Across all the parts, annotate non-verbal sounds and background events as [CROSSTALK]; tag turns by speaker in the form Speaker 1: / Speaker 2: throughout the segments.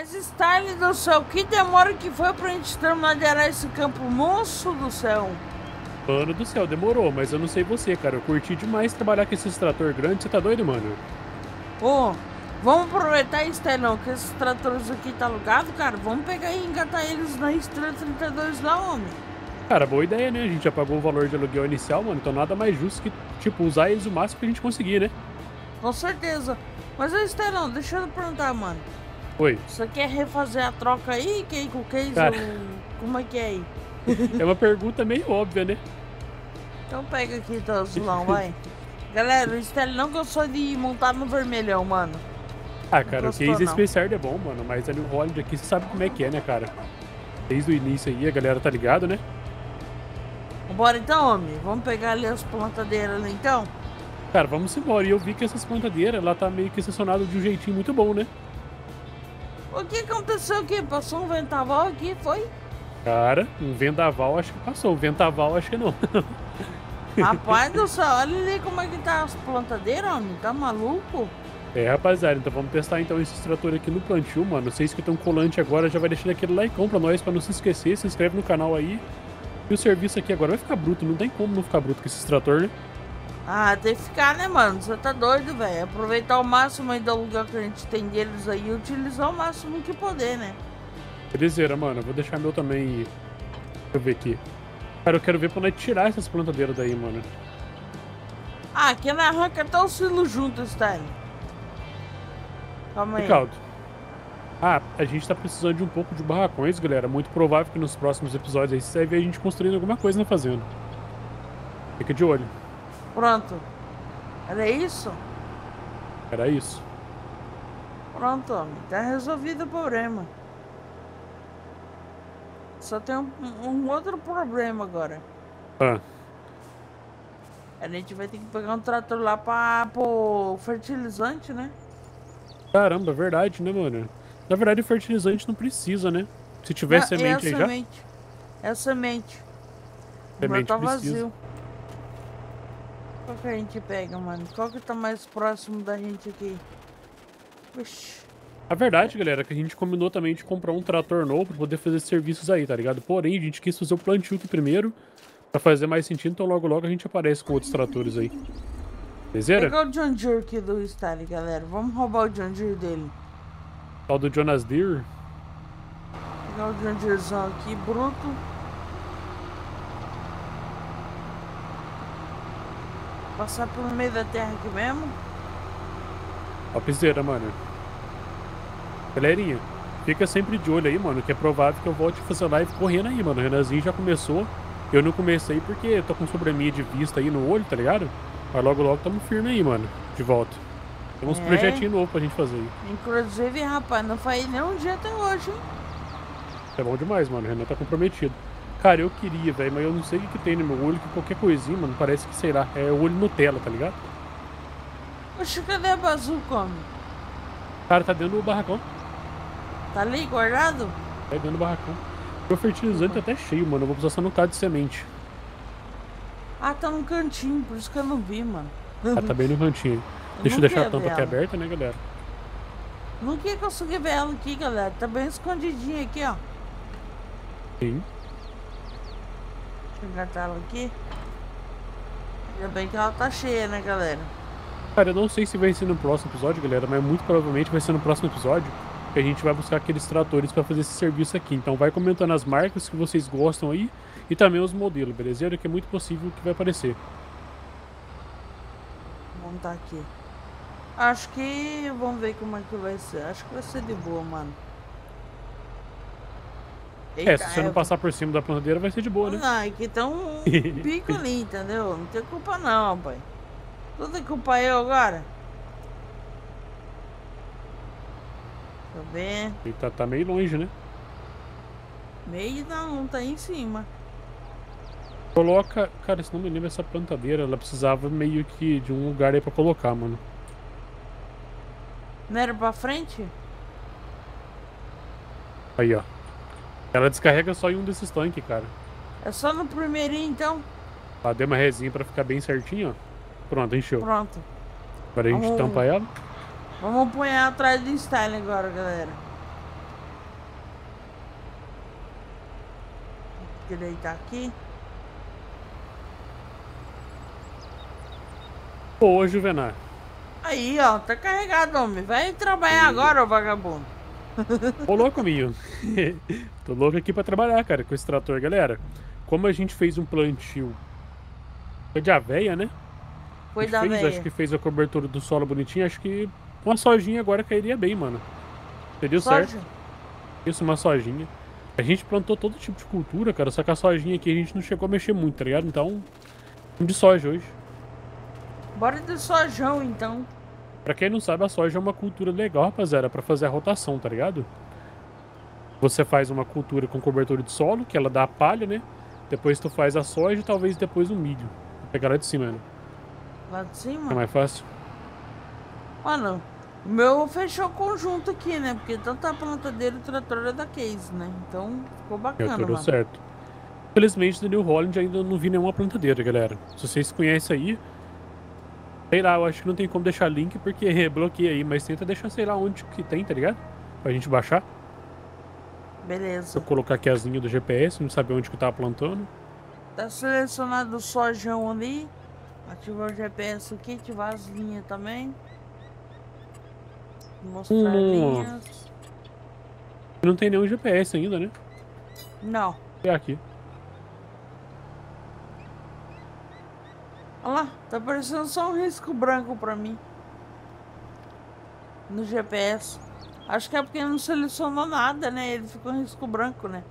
Speaker 1: Mas, Style do céu, que demora que foi pra gente terminar esse campo, moço do céu.
Speaker 2: Mano do céu, demorou, mas eu não sei você, cara. Eu curti demais trabalhar com esses trator grandes. Você tá doido, mano?
Speaker 1: Ô, vamos aproveitar, Estelão, que esses tratores aqui tá alugado, cara. Vamos pegar e engatar eles na Estrela 32 lá, homem.
Speaker 2: Cara, boa ideia, né? A gente já pagou o valor de aluguel inicial, mano. Então nada mais justo que, tipo, usar eles o máximo que a gente conseguir, né?
Speaker 1: Com certeza. Mas, Estelão, deixa eu perguntar, mano.
Speaker 2: Oi.
Speaker 1: Você quer refazer a troca aí, quem com o case?
Speaker 2: Cara...
Speaker 1: Como é que é aí?
Speaker 2: é uma pergunta meio óbvia, né?
Speaker 1: Então pega aqui, teu azulão, [LAUGHS] vai. Galera, o Stelle não gostou de montar no vermelhão, mano.
Speaker 2: Ah, cara, o case especial é bom, mano, mas ali o Holland aqui, você sabe como é que é, né, cara? Desde o início aí, a galera tá ligado, né?
Speaker 1: Bora então, homem. Vamos pegar ali as plantadeiras ali, então?
Speaker 2: Cara, vamos embora. E eu vi que essas plantadeiras, ela tá meio que estacionada de um jeitinho muito bom, né?
Speaker 1: O que aconteceu aqui? Passou um ventaval aqui, foi?
Speaker 2: Cara, um vendaval acho que passou. Um ventaval acho que não. [LAUGHS]
Speaker 1: Rapaz do céu, olha ali como é que tá as plantadeiras, homem. Tá maluco?
Speaker 2: É, rapaziada, então vamos testar então esse trator aqui no plantio, mano. Vocês que estão colante agora, já vai deixando aquele like pra nós, pra não se esquecer. Se inscreve no canal aí. E o serviço aqui agora vai ficar bruto. Não tem como não ficar bruto com esse trator, né?
Speaker 1: Ah, tem que ficar, né, mano? Você tá doido, velho. Aproveitar o máximo aí do lugar que a gente tem deles aí e utilizar o máximo que poder, né?
Speaker 2: Belezeira, mano. Vou deixar meu também. Deixa eu ver aqui. Cara, eu quero ver pra nós tirar essas plantadeiras daí, mano.
Speaker 1: Ah, aqui na arranca até o silo junto, Stein. Calma aí.
Speaker 2: Ricardo. Ah, a gente tá precisando de um pouco de barracões, galera. Muito provável que nos próximos episódios aí você vai ver a gente construindo alguma coisa na fazenda. Fica de olho.
Speaker 1: Pronto. Era isso?
Speaker 2: Era isso.
Speaker 1: Pronto, homem. Tá resolvido o problema. Só tem um, um outro problema agora.
Speaker 2: Ah.
Speaker 1: A gente vai ter que pegar um trator lá pra pôr fertilizante, né?
Speaker 2: Caramba, verdade, né, mano? Na verdade, fertilizante não precisa, né? Se tiver não, semente
Speaker 1: é
Speaker 2: aí
Speaker 1: semente. já. É semente.
Speaker 2: Semente
Speaker 1: tá
Speaker 2: precisa.
Speaker 1: vazio. Qual que a gente pega, mano? Qual que tá mais próximo da gente aqui? Puxa.
Speaker 2: A verdade, galera, é que a gente combinou também de comprar um trator novo pra poder fazer serviços aí, tá ligado? Porém, a gente quis fazer o plantio aqui primeiro, pra fazer mais sentido, então logo logo a gente aparece com outros tratores aí. Beleza?
Speaker 1: Pegar o John Deere aqui do Style, galera. Vamos roubar o John Deere dele.
Speaker 2: Tal do Jonas Deere?
Speaker 1: Pegar o John Deerezão aqui, bruto. Passar pelo meio da terra aqui mesmo.
Speaker 2: Topzera, mano. Galerinha, fica sempre de olho aí, mano, que é provável que eu volte a fazer live correndo aí, mano. O Renanzinho já começou. Eu não comecei porque eu tô com sobreminha de vista aí no olho, tá ligado? Mas logo logo tamo firme aí, mano. De volta. Tem uns é. projetinhos novos pra gente fazer aí.
Speaker 1: Inclusive, rapaz, não faz nem um dia até hoje, hein?
Speaker 2: É bom demais, mano. O Renan tá comprometido. Cara, eu queria, velho, mas eu não sei o que, que tem no meu olho, que qualquer coisinha, mano, parece que, sei lá, é o olho Nutella, tá ligado?
Speaker 1: Oxe, cadê a bazuca, homem?
Speaker 2: Cara, tá dentro do barracão.
Speaker 1: Tá ali guardado?
Speaker 2: Tá dentro do barracão. O fertilizante tá até cheio, mano. Eu vou precisar só no caso de semente.
Speaker 1: Ah, tá no cantinho, por isso que eu não vi, mano.
Speaker 2: Ah, tá bem no cantinho. [LAUGHS] Eu Deixa eu deixar a tampa aqui aberta, né, galera?
Speaker 1: Não ia conseguir ver ela aqui, galera. Tá bem escondidinha aqui, ó.
Speaker 2: Sim.
Speaker 1: Ela aqui. Ainda bem que ela tá cheia, né, galera?
Speaker 2: Cara, eu não sei se vai ser no próximo episódio, galera, mas muito provavelmente vai ser no próximo episódio que a gente vai buscar aqueles tratores para fazer esse serviço aqui. Então vai comentando as marcas que vocês gostam aí e também os modelos, beleza? Que é muito possível que vai aparecer.
Speaker 1: Vamos montar aqui. Acho que vamos ver como é que vai ser. Acho que vai ser de boa, mano.
Speaker 2: Eita, é, se você não passar por cima da plantadeira vai ser de boa, né?
Speaker 1: Não, aqui tá um pico ali, entendeu? Não tem culpa não, pai. Tudo é culpa eu agora. Deixa eu ver.
Speaker 2: Ele tá, tá meio longe, né?
Speaker 1: Meio não, tá aí em cima.
Speaker 2: Coloca. Cara, se não me lembro, essa plantadeira, ela precisava meio que de um lugar aí pra colocar, mano.
Speaker 1: Não era pra frente?
Speaker 2: Aí, ó. Ela descarrega só em um desses tanques, cara.
Speaker 1: É só no primeiro, então.
Speaker 2: Ela deu uma resinha pra ficar bem certinho, ó. Pronto, encheu.
Speaker 1: Pronto.
Speaker 2: Agora a gente Vamos... tampa ela.
Speaker 1: Vamos apanhar atrás do style agora, galera. Deitar aqui.
Speaker 2: Boa, Juvenal.
Speaker 1: Aí, ó, tá carregado, homem. Vai trabalhar agora, ô vagabundo.
Speaker 2: Ô, louco, minho. [LAUGHS] Tô louco aqui pra trabalhar, cara, com esse trator. Galera, como a gente fez um plantio... Foi de aveia, né?
Speaker 1: Foi da
Speaker 2: fez,
Speaker 1: veia.
Speaker 2: Acho que fez a cobertura do solo bonitinho. Acho que uma sojinha agora cairia bem, mano. Entendeu
Speaker 1: Soja.
Speaker 2: certo? Isso, uma sojinha. A gente plantou todo tipo de cultura, cara. Só que a sojinha aqui a gente não chegou a mexer muito, tá ligado? Então, um de soja hoje.
Speaker 1: Bora de sojão, então.
Speaker 2: Pra quem não sabe, a soja é uma cultura legal, rapaziada, pra fazer a rotação, tá ligado? Você faz uma cultura com cobertura de solo, que ela dá a palha, né? Depois tu faz a soja e talvez depois o milho. Vou pegar lá de cima, né?
Speaker 1: Lá de
Speaker 2: É
Speaker 1: cima.
Speaker 2: mais fácil.
Speaker 1: Mano, o meu fechou conjunto aqui, né? Porque tanto a planta dele o trator é da Case, né? Então ficou
Speaker 2: É
Speaker 1: bacana,
Speaker 2: tudo
Speaker 1: mano.
Speaker 2: certo. Infelizmente, do New Holland ainda não vi nenhuma plantadeira, galera. Se vocês conhecem aí, sei lá, eu acho que não tem como deixar link porque bloqueia aí, mas tenta deixar, sei lá, onde que tem, tá ligado? Pra gente baixar. Se
Speaker 1: Beleza.
Speaker 2: eu colocar aqui as linhas do GPS, não saber onde que tá plantando.
Speaker 1: Tá selecionado o sojão ali. Ativar o GPS aqui, ativar as linhas também. Mostrar
Speaker 2: Hum.
Speaker 1: linhas.
Speaker 2: Não tem nenhum GPS ainda, né?
Speaker 1: Não.
Speaker 2: É aqui.
Speaker 1: Olha lá, tá parecendo só um risco branco pra mim. No GPS. Acho que é porque não selecionou nada, né? Ele ficou em risco branco, né?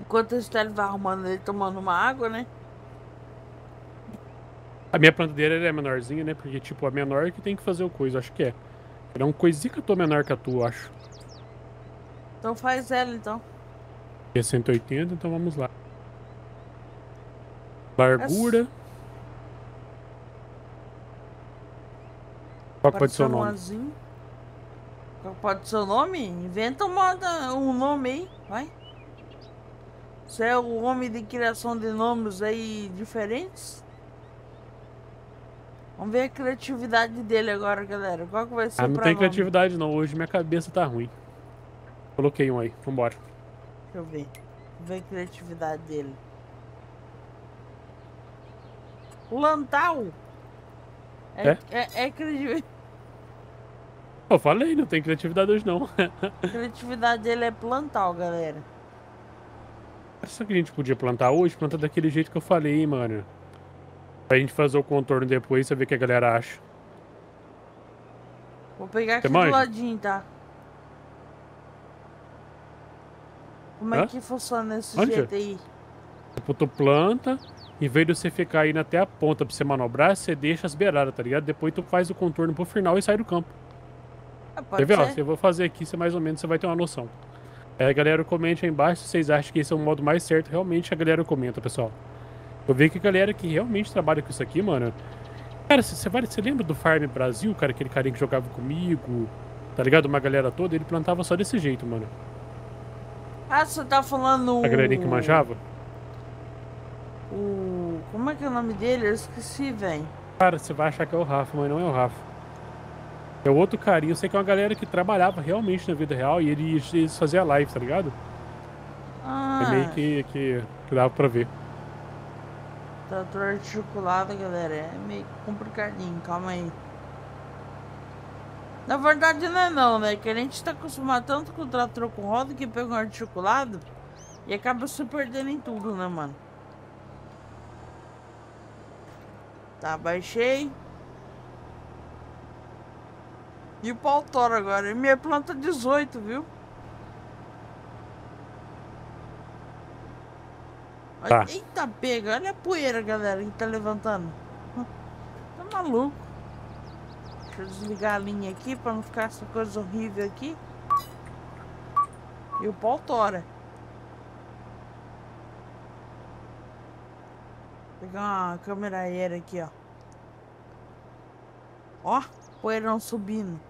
Speaker 1: Enquanto o Estélio vai arrumando ele tomando uma água, né?
Speaker 2: A minha plantadeira é menorzinha, né? Porque, tipo, a menor que tem que fazer o coisa, acho que é. É um coisinha que eu tô menor que a tua, acho.
Speaker 1: Então faz ela então.
Speaker 2: É 180, então vamos lá. Largura. Qual pode ser o nome?
Speaker 1: Azinho. Qual pode ser o nome? Inventa uma, um nome aí, vai. Você é o homem de criação de nomes aí diferentes? Vamos ver a criatividade dele agora, galera. Qual que vai ser
Speaker 2: Ah, não tem
Speaker 1: nome?
Speaker 2: criatividade não. Hoje minha cabeça tá ruim. Coloquei um aí. Vambora.
Speaker 1: Deixa eu ver. Ver a criatividade dele. Lantal. É,
Speaker 2: É?
Speaker 1: é, é criatividade. [LAUGHS]
Speaker 2: Eu falei, não tem criatividade hoje não.
Speaker 1: A [LAUGHS] criatividade dele é plantal, galera.
Speaker 2: Essa que a gente podia plantar hoje, planta daquele jeito que eu falei, mano. Pra gente fazer o contorno depois, você ver o que a galera acha.
Speaker 1: Vou pegar aqui do ladinho, tá? Como é
Speaker 2: Hã?
Speaker 1: que funciona esse
Speaker 2: Onde?
Speaker 1: jeito aí?
Speaker 2: Tipo, tu planta, em vez de você ficar indo até a ponta pra você manobrar, você deixa as beiradas, tá ligado? Depois tu faz o contorno pro final e sai do campo.
Speaker 1: Ah, pode
Speaker 2: Quer ver? Ó,
Speaker 1: ser.
Speaker 2: se eu vou fazer aqui, você mais ou menos você vai ter uma noção. É, galera, comente aí embaixo se vocês acham que esse é o modo mais certo. Realmente a galera comenta, pessoal. Eu vi que a galera que realmente trabalha com isso aqui, mano. Cara, você, você lembra do Farm Brasil, cara? Aquele carinha que jogava comigo, tá ligado? Uma galera toda, ele plantava só desse jeito, mano.
Speaker 1: Ah, você tá falando.
Speaker 2: A galerinha que manjava.
Speaker 1: O. Como é que é o nome dele? Eu esqueci, velho.
Speaker 2: Cara, você vai achar que é o Rafa, mas não é o Rafa. É outro carinha. Eu sei que é uma galera que trabalhava realmente na vida real e eles, eles faziam live, tá ligado?
Speaker 1: Ah,
Speaker 2: É meio que, que, que dava pra ver.
Speaker 1: trator articulado, galera. É meio complicadinho, calma aí. Na verdade não é não, né? Que a gente tá acostumado tanto com o trator com roda que pega um articulado e acaba se perdendo em tudo, né, mano? Tá, baixei. E o pau tora agora. E minha planta 18, viu?
Speaker 2: Tá.
Speaker 1: Eita, pega. Olha a poeira, galera, que tá levantando. [LAUGHS] Tá maluco. Deixa eu desligar a linha aqui pra não ficar essa coisa horrível aqui. E o pau tora. Vou pegar uma câmera aérea aqui, ó. Ó, poeirão subindo.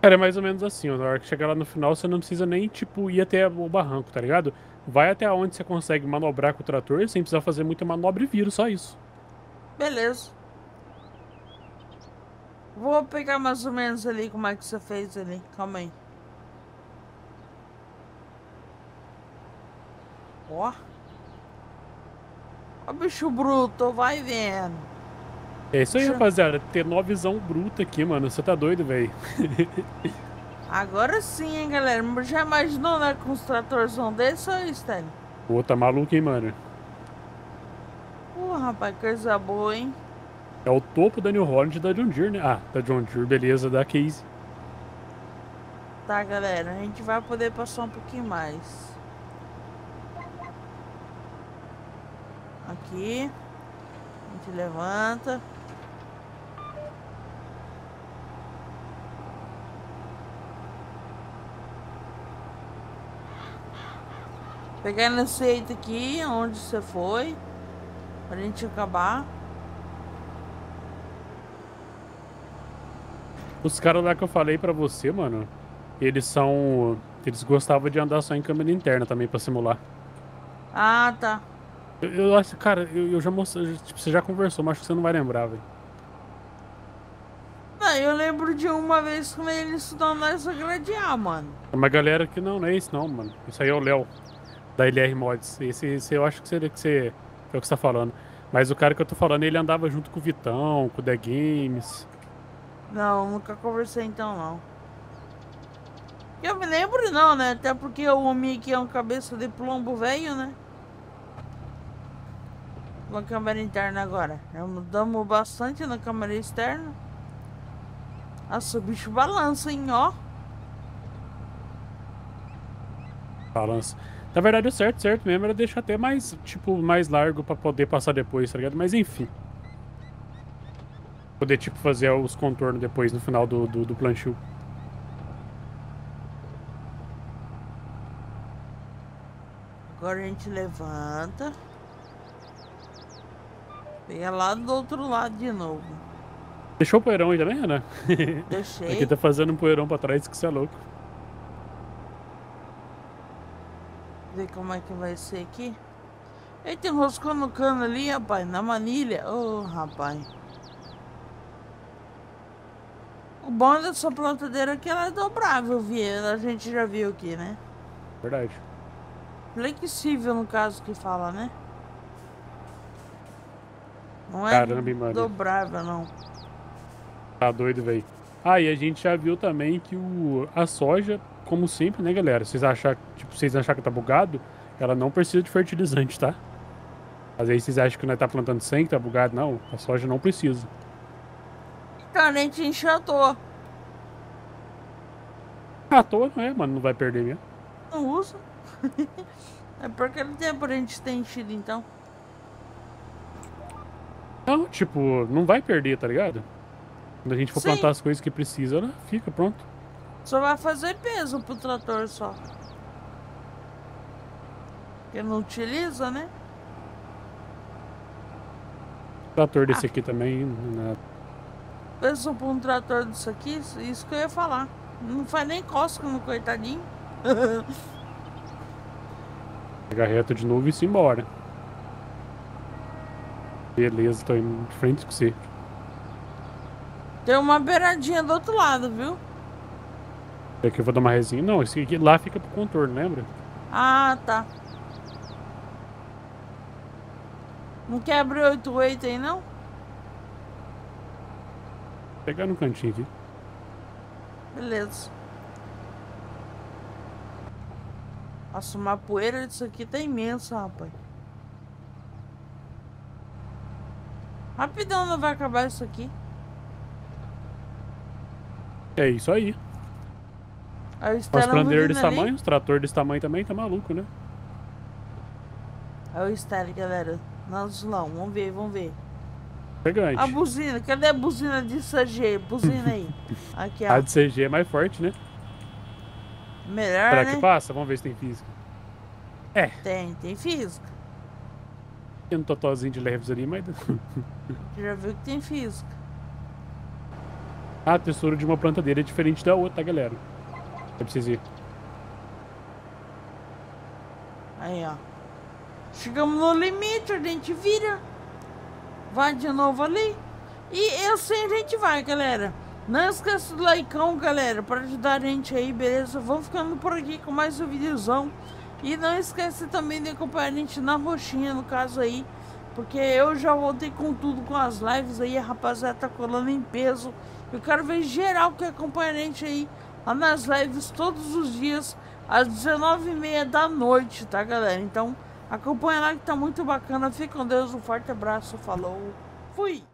Speaker 2: Cara, é mais ou menos assim, ó. Na hora que chegar lá no final, você não precisa nem, tipo, ir até o barranco, tá ligado? Vai até onde você consegue manobrar com o trator, sem precisar fazer muita manobra e vira, só isso.
Speaker 1: Beleza. Vou pegar mais ou menos ali como é que você fez ali. Calma aí. Ó. Ó, bicho bruto, vai vendo.
Speaker 2: É isso aí,
Speaker 1: Deixa-
Speaker 2: rapaziada. Ter visão bruta aqui, mano. Você tá doido, velho. [LAUGHS]
Speaker 1: Agora sim, hein, galera. Já imaginou, né, com os tratorzão desse, ô, Stanley?
Speaker 2: Pô, tá maluco, hein, mano.
Speaker 1: Pô, rapaz, coisa boa, hein?
Speaker 2: É o topo da New Holland e da John Deere, né? Ah, da John Deere, beleza, da Case.
Speaker 1: Tá, galera, a gente vai poder passar um pouquinho mais. Aqui. A gente levanta. Pegar nesse eito aqui, onde você foi. Pra gente acabar.
Speaker 2: Os caras lá que eu falei pra você, mano, eles são. Eles gostavam de andar só em câmera interna também pra simular.
Speaker 1: Ah, tá.
Speaker 2: Eu, eu acho, cara, eu, eu já mostrei. Tipo, você já conversou, mas acho que você não vai lembrar, velho.
Speaker 1: Não, eu lembro de uma vez que ele estudou nós a gradear, mano.
Speaker 2: É uma galera que não, não é esse não, mano. Isso aí é o Léo, da LR Mods. Esse, esse eu acho que, você, que, você, é o que você tá falando. Mas o cara que eu tô falando, ele andava junto com o Vitão, com o The Games.
Speaker 1: Não, nunca conversei então não. Eu me lembro não, né? Até porque o homem aqui é um cabeça de plombo velho, né? Na câmera interna agora. Já mudamos bastante na câmera externa. Nossa, o bicho balança, hein, ó.
Speaker 2: Balança. Na verdade, o certo, certo mesmo era deixar até mais, tipo, mais largo pra poder passar depois, tá ligado? Mas enfim. Poder, tipo, fazer os contornos depois no final do, do, do.
Speaker 1: Agora a gente levanta. Pega lá do outro lado de novo.
Speaker 2: Deixou o poeirão aí também, Ana?
Speaker 1: Deixei. [LAUGHS]
Speaker 2: Aqui tá fazendo um poeirão pra trás, que você é louco.
Speaker 1: Ver como é que vai ser aqui. Eita, enroscou no cano ali, rapaz, na manilha. Ô, rapaz. O bom dessa plantadeira é que ela é dobrável. A gente já viu aqui, né?
Speaker 2: Verdade.
Speaker 1: Flexível, no caso que fala, né? Não é
Speaker 2: Caramba, mano.
Speaker 1: dobrável, não.
Speaker 2: Tá doido, velho. Ah, e a gente já viu também que o, a soja, como sempre, né, galera? Vocês achar, tipo, vocês achar que tá bugado, ela não precisa de fertilizante, tá? Às vezes vocês acham que nós tá plantando 100, que tá bugado. Não, a soja não precisa.
Speaker 1: Então a gente encheu [LAUGHS] à toa.
Speaker 2: Ah, não é, mano, não vai perder mesmo.
Speaker 1: Não usa. [LAUGHS] é por aquele tempo a gente tem enchido, então.
Speaker 2: Não, tipo, não vai perder, tá ligado? Quando a gente for
Speaker 1: Sim.
Speaker 2: plantar as coisas que precisa, né, fica pronto.
Speaker 1: Só vai fazer peso pro trator só. Porque não utiliza, né?
Speaker 2: Trator desse aqui também, né?
Speaker 1: Peso pra um trator disso aqui, isso que eu ia falar. Não faz nem cosca no coitadinho. [LAUGHS]
Speaker 2: Pegar reto de novo e se embora. Beleza, tô indo de frente com você.
Speaker 1: Tem uma beiradinha do outro lado, viu?
Speaker 2: Aqui eu vou dar uma resinha. Não, esse aqui lá fica pro contorno, lembra?
Speaker 1: Ah, tá. Não quer abrir 88 aí, não?
Speaker 2: Vou pegar no cantinho aqui.
Speaker 1: Beleza. Nossa, uma poeira disso aqui tá imensa, rapaz. Rapidão não vai acabar isso aqui.
Speaker 2: É isso aí.
Speaker 1: Aí o vindo
Speaker 2: desse
Speaker 1: ali.
Speaker 2: tamanho, os trator desse tamanho também, tá maluco, né?
Speaker 1: Aí o Stella, galera. Nós não, vamos ver, vamos ver. A buzina, cadê a buzina de CG? Buzina aí. [LAUGHS] Aqui, ó.
Speaker 2: A de CG é mais forte, né?
Speaker 1: Melhor,
Speaker 2: Será
Speaker 1: né?
Speaker 2: que passa? Vamos ver se tem física.
Speaker 1: Tem, tem física.
Speaker 2: Tem um totozinho de leves ali, mas. [LAUGHS]
Speaker 1: Já viu que tem física.
Speaker 2: a textura de uma plantadeira é diferente da outra, tá, galera? É vocês verem.
Speaker 1: Aí, ó. Chegamos no limite, a gente vira. Vai de novo ali. E assim a gente vai, galera. Não esqueça do likeão, galera, para ajudar a gente aí, beleza? Vamos ficando por aqui com mais um videozão. E não esqueça também de acompanhar a gente na roxinha, no caso aí. Porque eu já voltei com tudo com as lives aí, a rapaziada tá colando em peso. Eu quero ver geral que acompanha a gente aí lá nas lives todos os dias, às 19h30 da noite, tá galera? Então acompanha lá que tá muito bacana. Fique com Deus, um forte abraço, falou, fui!